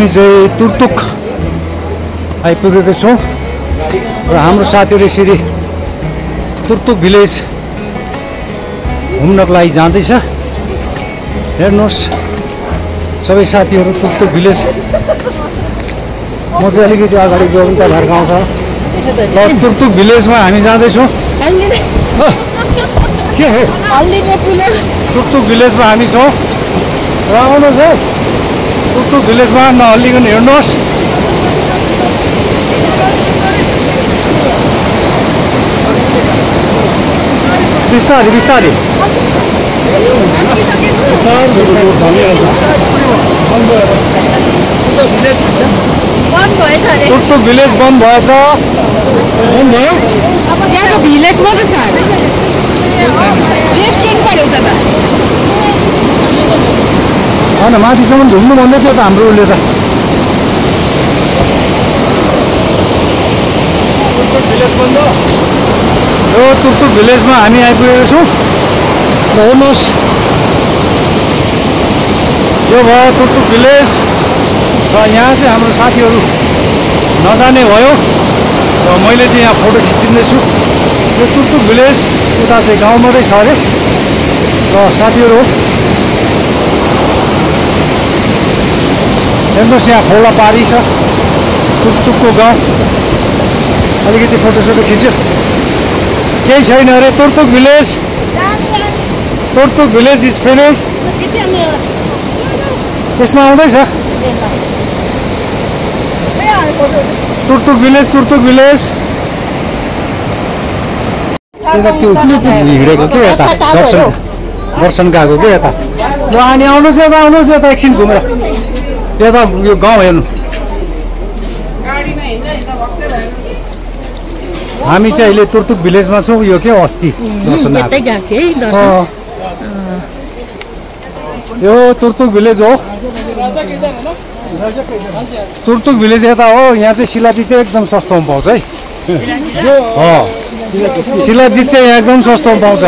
हामी चाहिँ तुर्तुक आइपुगेको छौँ र हाम्रो साथीहरू यसरी तुर्तुक भिलेज घुम्नको लागि जाँदैछ हेर्नुहोस् सबै साथीहरू तुर्तुक भिलेज म चाहिँ अलिकति अगाडि गयो भने त आउँछ ल तुर्तुक भिलेजमा हामी जाँदैछौँ के हे टुकटुक भिलेजमा हामी छौँ र आउनुहोस् है। टुकटुक भिलेजमा नहल्लिकन हेर्नुहोस् बिस्तारै बिस्तारै टुकटुक भिलेज बंद भएछ बंद भयो त्यहाँको भिलेज मात्रै छ अरे रेस्टुरेन्ट पऱ्यो उता त होइन माथिसम्म घुम्नु भन्दै थियो त हाम्रो उसले त। यो तुर्तुक भिलेजमा हामी आइपुगेको छौँ। र हेर्नुहोस्। यो भयो तुर्तुक भिलेज। र यहाँ चाहिँ हाम्रो साथीहरू नजाने भयो। र मैले चाहिँ यहाँ फोटो खिचिदिँदैछु। यो तुर्तुक भिलेज उता चाहिँ गाउँ मात्रै छ अरे। र साथीहरू हेर्नुहोस् यहाँ खोला पारी छ टुकटुकको गाउँ अलिकति फोटोसोटो खिच्यो केही छैन अरे Turtuk village Turtuk village is finish त्यसमा आउँदैछ तुर्तुक भिलेज तुर्तुक भिलेज त्यो हिँडेको के यता दर्शन दर्शन गएको के यता अनि आउनुहोस् यता आउनुहोस् यता एकछिन घुमेर यता यो गाउँ हेर्नु। हामी चाहिँ अहिले तुर्तुक भिलेजमा छौँ यो के हो अस्ति। यो तुर्तुक भिलेज हो। तुर्तुक भिलेज यता हो यहाँ चाहिँ शिलाजित चाहिँ एकदम सस्तोमा पाउँछ है। शिलाजित चाहिँ यहाँ एकदम सस्तोमा पाउँछ।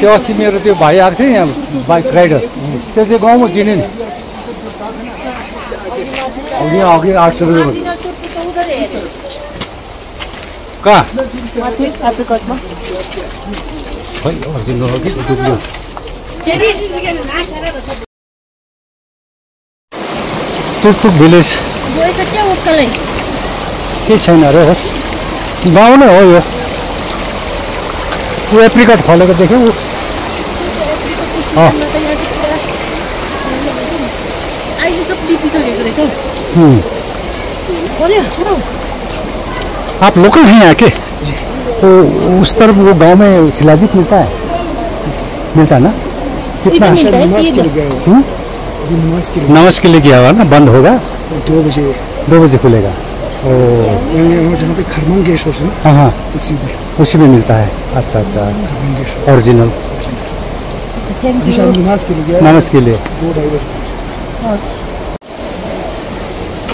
त्यो अस्ति मेरो त्यो भाइ आएको थियो यहाँ बाइक राइडर। त्यो चाहिँ गाउँमा किन्यो नि। अघि अघि आठ सौ रुपियाँ कहाँ? खै भिलेज। केही छैन होस्? गाउँ नै हो यो। एप्रिकट फलेको देख्यौ अहिले सब टिपिसकेको रहेछ हौ। बोल्यो सुनौ आप लोकल हैं यहाँ के तो उस तरफ़ वो गाँव में शिलाजीत मिलता है मिलता है ना कितना है नमाज़ के लिए गया हुआ ना बंद होगा दो बजे दो बजे खुलेगा जहाँ पे गेस्ट हाउस है हाँ हाँ उसी में उसी में मिलता है अच्छा अच्छा ओरिजिनल यू शायद नमाज के लिए नमाज के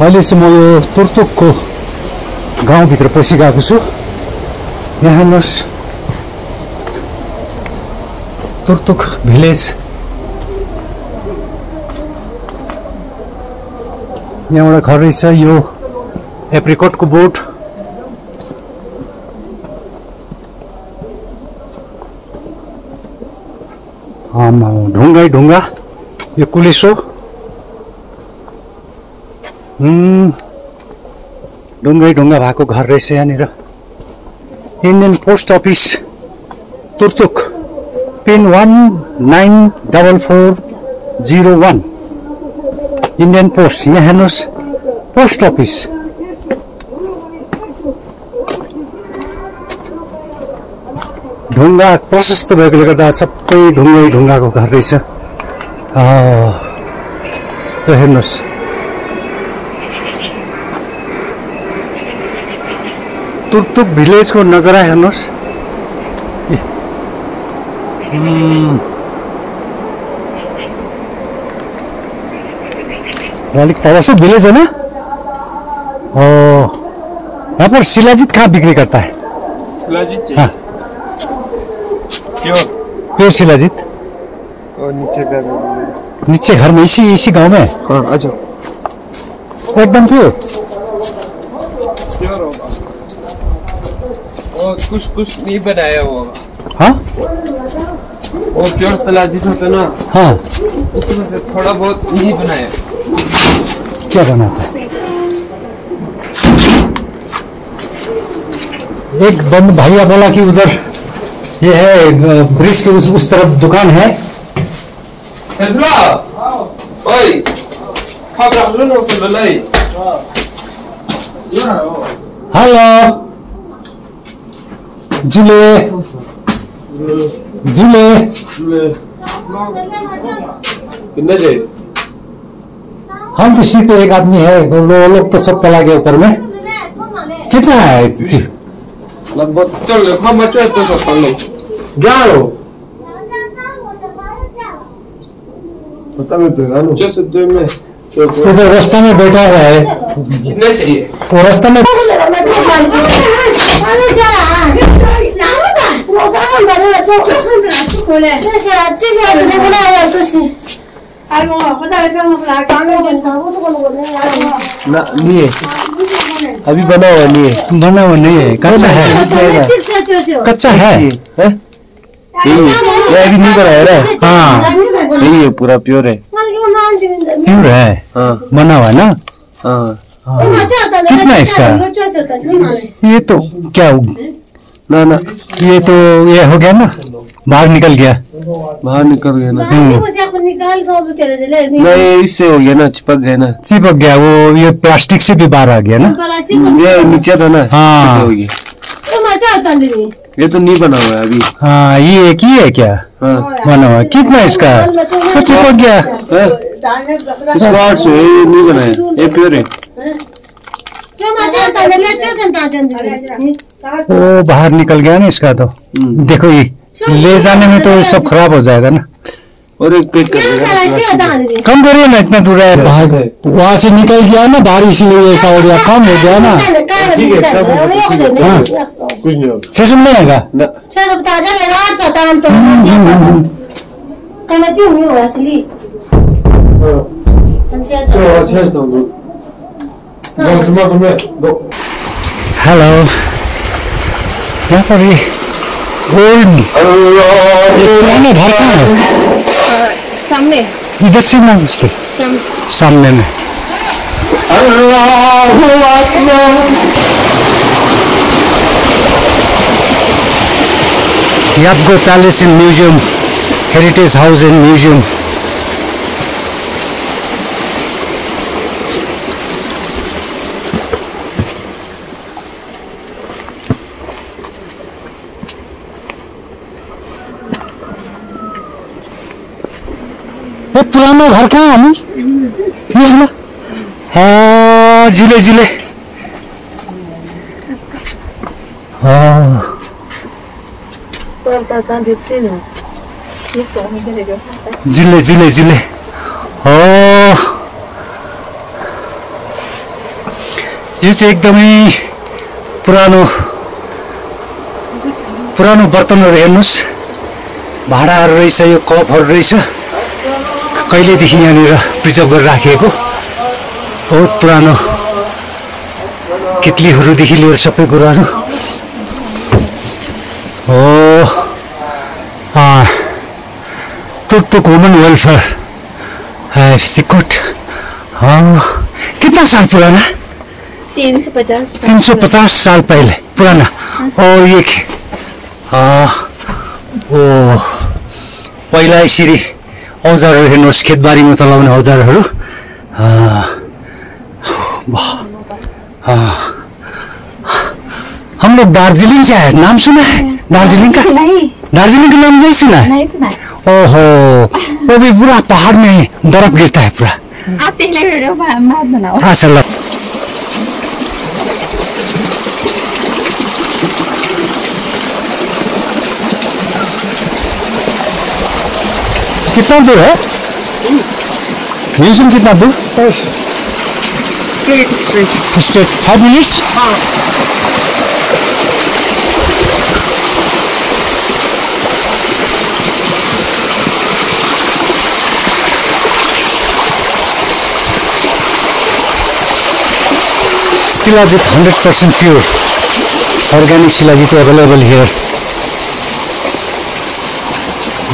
अहिले चाहिँ म यो तुर्तुकको गाउँभित्र पसिगएको छु यहाँ हेर्नुहोस् तुर्तुक भिलेज यहाँ एउटा घर रहेछ यो एप्रिकटको बोट आमा ढुङ्गै ढुङ्गा। यो कुलेसो। ढुङ्गै ढुङ्गा भएको घर रहेछ यहाँनिर। Indian post office Turtuk. Pin one nine double four zero one. Indian post यहाँ हेर्नुहोस्। Post office. ढुङ्गा प्रशस्त भएकोले गर्दा सबै ढुङ्गै ढुङ्गाको घर रहेछ। यो हेर्नुहोस्। तुर्तुक भिलेजको नजरा हेर्नुहोस्। अलिक तल से विलेज है ना ओ यहाँ पर शिलाजीत कहाँ बिक्री करता है? शिलाजीत हाँ। प्योर प्योर शिलाजीत और नीचे कर नीचे घर में इसी इसी गाँव में? हाँ आ जाओ। एकदम प्योर प्योर होगा कुछ कुछ नहीं बनाया होगा हाँ? वो प्योर सलाजित होता ना हाँ। उसमें से थोड़ा बहुत नहीं बनाया। क्या बनाता है? एक बंद भैया बोला कि उधर ये है ब्रिज के उस, उस तरफ़ दुकान है! हेलो। जुले। जुले। कितने जे हम तो सिर्फ़ एक आदमी है वो लो, तो सब चला गया ऊपर में। कितना है इस चीज़? लगभग चल हम बच्चे तो सब कर ले। ग्यारह पता नहीं तो गानो जैसे दो में उधर रास्ता में बैठा हुआ है। कितने चाहिए? वो रास्ता में ना नहीं है अभी बना हुआ नहीं है। बना हुआ नहीं है। कच्चा है। कच्चा है। ये अभी नहीं बनाया ना? हाँ। यही है। पूरा प्योर है। प्योर है। हाँ बना हुआ है। ना? हाँ। कितना इसका? ये तो क्या ना ना। ये तो ये हो गया ना? बाहर निकल गया। बाहर निकल गया ना। निकाल ना ये इससे हो गया ना चिपक गया ना। चिपक गया वो ये प्लास्टिक से भी बाहर आ गया ना। ये नीचे था ना हाँ। चिपक गया ये तो नहीं बना हुआ है अभी। हाँ ये एक ही है क्या? हाँ। बना हुआ कितना इसका? तो चिपक गया। इसको आठ सौ ये नहीं बनाया ये प्योर है। वो बाहर निकल गया ना इसका तो। हम्म। देखो ये। ले जाने में तो सब खराब हो जाएगा ना। और एक पैक कर कम करिए ना इतना दूर है। बाहर वहाँ से निकल गया ना बाहर इसीलिए ऐसा हो गया कम हो गया ना। कुछ नहीं होगा। चलो अच्छा तो दो। दो तुम्हें दो। हेलो यहाँ पर पुराना घर कहाँ है? सामने। इधर से मैं उससे। सामने में। Yabgo palace in museum heritage house and museum. घर कहाँ हमी जिले। हाँ। जिले जिले जिले। हो। यो चाहिँ एकदमै पुरानो पुरानो बर्तनहरू हेर्नुहोस्। भाँडाहरू रहेछ यो कपहरू रहेछ। कहिलेदेखि यहाँनिर प्रिजर्भ गरेर राखिएको बहुत पुरानो कितलीहरूदेखि लिएर सबै कुराहरू। हो। तुक वुमन वेलफेयर है। सिकुट कितना साल पुराना? तीन सौ पचास। साल पहले पुराना। और ये ओ। पहिला यसरी औजारहरू हेर्नुहोस् खेतबारीमा चलाउने औजारहरू। हाँ, वाह, हाँ। हम लोग दार्जिलिंग से आए नाम सुना? है दार्जिलिंग का नाम नहीं सुना है ओहो वो भी पूरा पहाड़ में बर्फ गिरता है पूरा। आप पहले वीडियो मत बनाओ अच्छा लो। कितना दूर है म्यूजियम कितना दूर five minutes shilajit hundred percent pure organic shilajit available here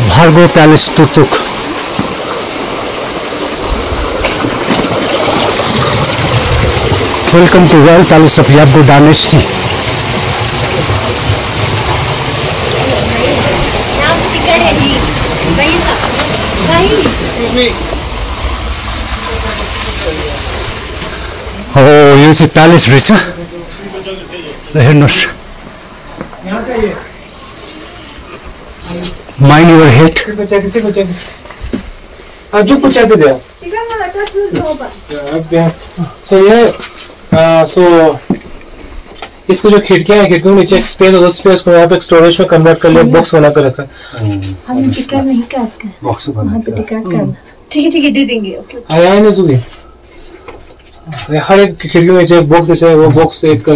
Yabgo palace Turtuk Welcome to Royal Palace of Yabgo Dynasty. यहाँ पे टिकट है Oh, यो चाहिँ प्यालेस रहेछ ल हेर्नुहोस् माइन्ड युर हेड हाँ जो कुछ चाहते थे टूर होगा? सो ये सो इसकी जो खिड़कियाँ हैं खिड़कियों के नीचे एक स्पेस है उस स्पेस को यहाँ पे स्टोरेज में कन्वर्ट कर लिया बॉक्स बना कर रखा है। हम टिकट नहीं काट कर वहाँ पे टिकट करना ठीक है ठीक है दे देंगे ओके आया है ना तू भी? ये हर एक खिड़की में एक बॉक्स है वो बॉक्स एक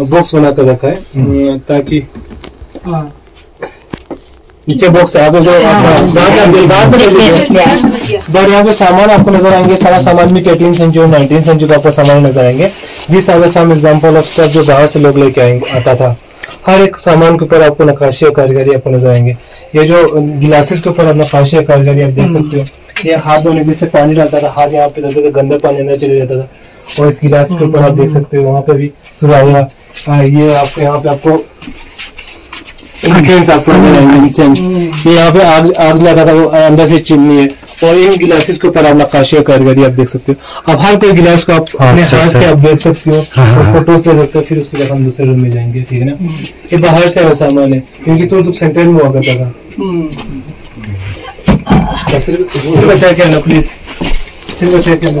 बॉक्स बना कर रखा है। हम्म, ताकि नीचे बॉक्स है। आप जो आप बाद में बट यहाँ पे सामान आपको नज़र आएँगे सारा सामान भी एटीन सेंचुरी और नाइनटीन सेंचुरी का आपको सामान नज़र आएँगे। This are some example of stuff जो बाहर से लोग लेके आएँगे आता था। हर एक सामान के ऊपर आपको नकाशी और कारीगरी आपको नज़र आएँगे ये जो गिलासेस के ऊपर आप नकाशी और कारीगरी आप देख सकते हो। ये हाथ धोने के से पानी डालता था हाथ यहाँ पे डालता था गंदा पानी अंदर चले जाता था। और इस गिलास के ऊपर आप देख सकते हो वहाँ पे भी सुराया ये आपको यहाँ पे आपको इंसेंस आपको नज़र आएँगे इंसेंस ये यहाँ पे आग आग लगा था वो अंदर से चिमनी है। और इन गिलासेस के ऊपर आप नक्काशी और कारीगरी आप देख सकते हो। अब हर कोई गिलास को आप अपने अच्छा, हाथ से अच्छा। आप देख सकते हो हाँ, और हाँ। फ़ोटोज़ ले सकते हो फिर उसके बाद हम दूसरे रूम में जाएँगे ठीक है ना? ये बाहर से आया सामान है क्योंकि तो सेंटर में हुआ करता था। सिर्फ़ सिर्फ़ अच्छा क्या ना प्लिज सिर्फ़ अच्छा क्या ना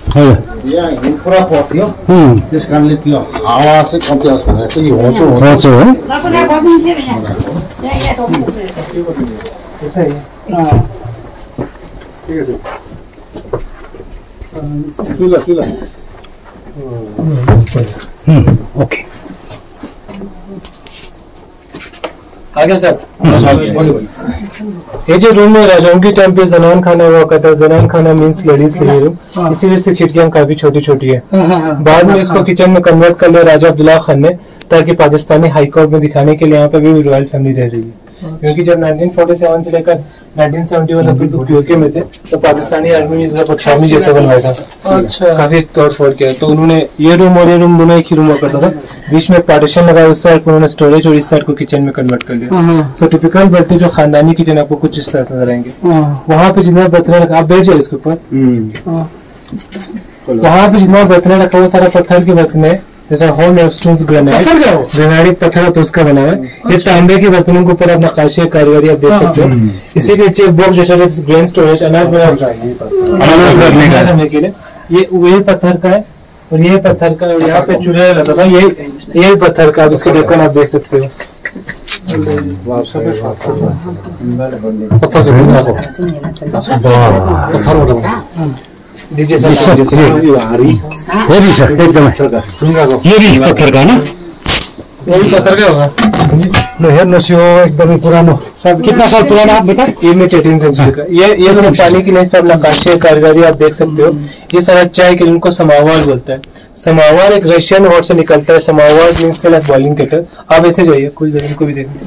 यहाँ हिउँ पुरा पर्थ्यो त्यस कारणले त्यो हावा चाहिँ कम्ती होस् भनेर चाहिँ यो होचो हो रहेछ है ऐसा ही है चुला चुला हुँ, ओके आगे सर। ये जो रूम में राजाओं के टाइम पे जनान खाना हुआ करता है। जनान खाना मीन्स लेडीज़ के लिए रूम इसी वजह से खिड़कियाँ काफ़ी छोटी छोटी है बाद में इसको किचन में कन्वर्ट कर लिया राजा अब्दुल्ला खान ने ताकि पाकिस्तानी हाईकोर्ट में दिखाने के लिए यहाँ पे भी रॉयल फैमिली रह रही है। क्योंकि जब 1947 से लेकर 1971 तक तो यूके में थे तो पाकिस्तानी आर्मी ने इसका पक्षामी जैसा बनवाया था। अच्छा। काफ़ी तोड़ फोड़ किया। तो उन्होंने ये रूम और ये रूम दोनों एक ही रूम हुआ करता था। बीच में पार्टीशन लगाया उस साइड को उन्होंने स्टोरेज और इस साइड को किचन में कन्वर्ट कर लिया। सो टिपिकल बर्तन जो खानदानी किचन आपको कुछ इस तरह से नज़र आएँगे। वहाँ पे जितना बर्तन रखा आप बैठ जाए इसके ऊपर। वहाँ पे जितना बर्तन रखा वो सारा पत्थर के बर्तन है। जैसा होल स्टोन ग्रेनाइट ग्रेनाइट पत्थर तो उसका बना है। ये तांबे के बर्तनों के ऊपर आप नकाशी कारीगरी आप देख सकते हो। इसी के नीचे बॉक्स जैसा ग्रेन स्टोरेज अनाज आप अनाज रखने का। समझने के लिए। ये वही पत्थर का है और ये पत्थर का और यहाँ पे चूल्हे लगा था। ये ये पत्थर का आप इसके ढक्कन आप देख सकते हो। पत्थर के। दीजिए सर ये भी सर एकदमै यो भी पत्थर का ना ये भी पत्थर का होगा ल हेर्नुहोस् यो एकदमै पुरानो कितना साल पुराना आप ये मिड एटीन सेंचुरी का ये ये तो पानी की नहीं पर कारीगरी आप देख सकते हो. ये सारा चाय के जिनको समावार बोलता है। समावार एक रशियन वर्ड से निकलता है। Samovar means like boiling kettle आप ऐसे जाइए कुछ जगह को भी देखिए।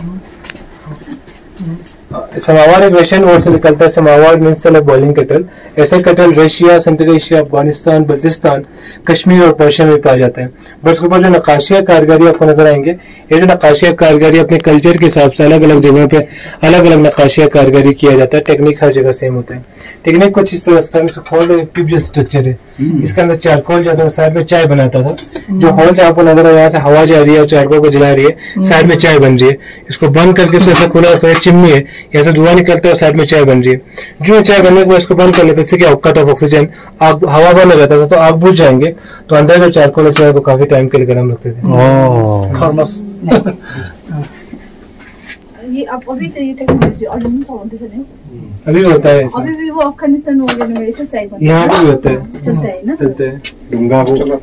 समावार एक रशियन वर्ड से निकलता है। Samovar means like boiling kettle ऐसे kettle Russia Central Asia Afghanistan Baltistan Kashmir और पर्शिया में पाया जाता है। बट उसके ऊपर जो नकाशिया कारीगरी आपको नज़र आएँगे ये जो नकाशिया कारीगरी अपने कल्चर के हिसाब से अलग अलग जगह पे अलग अलग नकाशिया कारीगरी किया जाता है। टेक्निक हर जगह सेम होता है। टेक्निक कुछ इस तरह से खोल ट्यूब स्ट्रक्चर है। इसके अंदर चारकोल जाता था साइड में चाय बनाता था। जो हॉल से आपको नज़र आ यहाँ से हवा जा रही है और चारकोल को जला रही है साइड में चाय बन रही है। इसको बंद करके खुला चिमनी है यहाँ से धुआँ निकलता है और साइड में चाय बन रही है। जो चाय बनने के बाद इसको बंद कर लेते हैं। इससे क्या कट ऑफ़ ऑक्सीजन आग हवा बंद हो जाता था तो आग बुझ जाएँगे। तो अंदर जो चारकोल है चाय को काफ़ी टाइम के लिए गर्म रखते थे। थर्मस ये अब अभी तो ये टेक्नोलॉजी और नहीं चलते थे अभी होता है अभी भी वो अफ़गानिस्तान वगैरह में ऐसा चाहिए यहाँ भी होता है। चलता है ना। चलते हैं। ढुङ्गाको चल।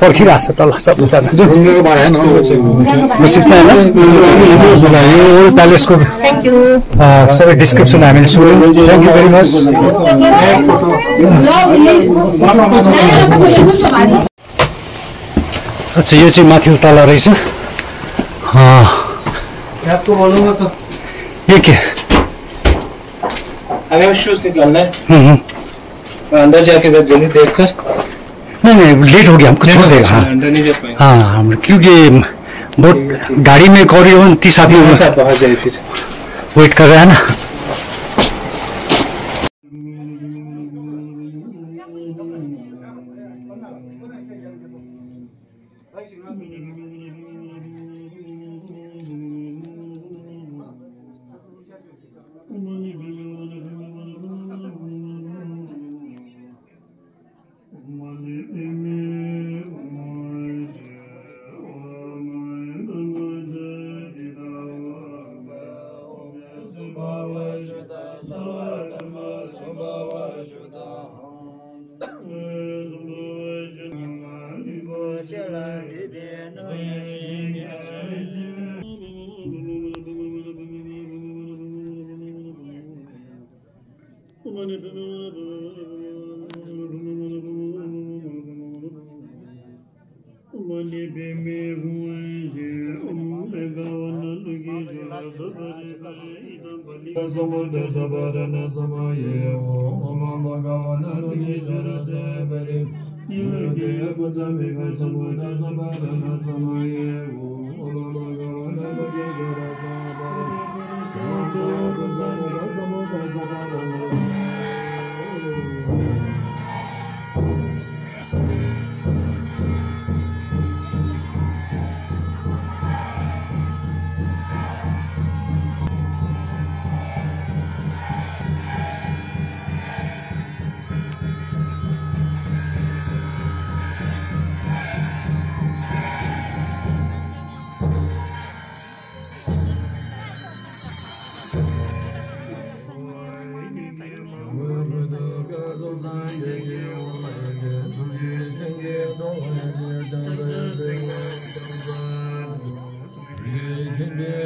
पर्खिरहेको छ तल सबजना यो प्यालेसको सबै डिस्क्रिप्सन हामीले सुन्यौँ थ्याङ्क यू भेरी मच अच्छा यो चाहिँ माथि तल रहेछ अ, आपको बोलूँगा तो यो के हमें शूज़ निकालना है हम्म, हम्म। अंदर जाके जब जल्दी देख कर नहीं नहीं लेट हो गया हमको छोड़ देगा हाँ। नहीं हाँ हम क्योंकि बहुत गाड़ी में कौड़ी हो तीस आदमी वेट कर रहे हैं ना। bhajana samaye om bhagavana lunishara se pari yudhiya pujami ka samudra samadhana samaye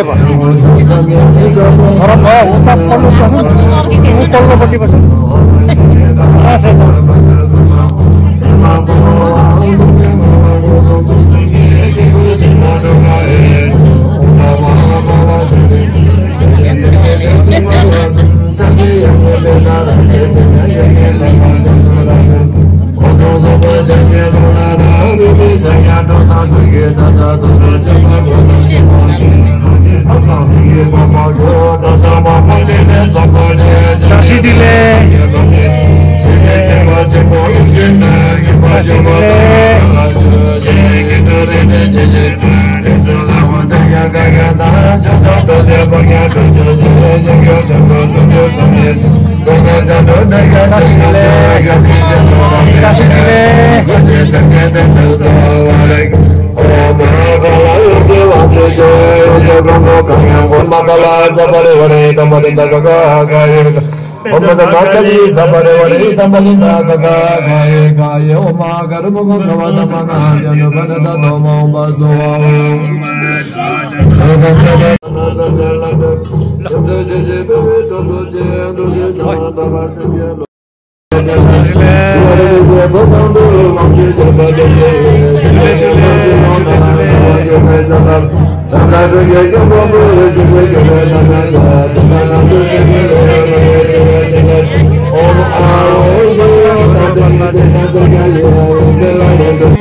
대봐. 바람 봐. 우탁 살로 가서. 우탁으로 버티 버서. 아, 세다. ཁས ཁས ཁས ཁས 다시 딜레 다시 딜레 জমির গঙ্গা জানো দরগা চলে গেছে কাশি দিলে গজে সঙ্গে দেতো জওয়ারে ও মা বাবা যে বাজে জয় জগমো কাঙ্গা মন মা বাবা সবরে হরে কমদিন দগা গায়ে ओमदकाकली सबरवरे तमलिना गगा गाये गाये ओमा गर्भगो सवदमना जनबनद दोमो बसो Altyazı M.K. Oh,